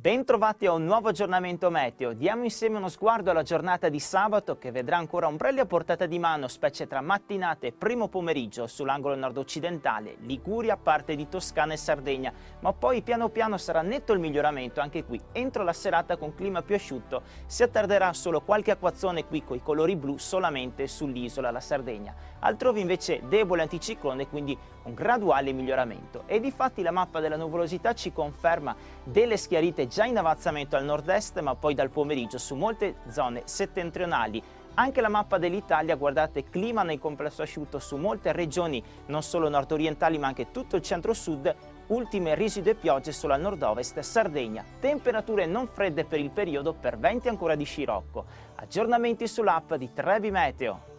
Bentrovati a un nuovo aggiornamento meteo. Diamo insieme uno sguardo alla giornata di sabato che vedrà ancora ombrelli a portata di mano, specie tra mattinate e primo pomeriggio sull'angolo nord-occidentale, Liguria, parte di Toscana e Sardegna, ma poi piano piano sarà netto il miglioramento anche qui. Entro la serata con clima più asciutto si attarderà solo qualche acquazzone qui con i colori blu solamente sull'isola, la Sardegna. Altrove invece debole anticiclone, quindi un graduale miglioramento. E di fatti la mappa della nuvolosità ci conferma delle schiarite già in avanzamento al nord-est, ma poi dal pomeriggio su molte zone settentrionali. Anche la mappa dell'Italia, guardate, clima nel complesso asciutto su molte regioni, non solo nord-orientali ma anche tutto il centro-sud, ultime residue piogge solo al nord-ovest, Sardegna. Temperature non fredde per il periodo, per venti ancora di scirocco. Aggiornamenti sull'app di Trevi Meteo.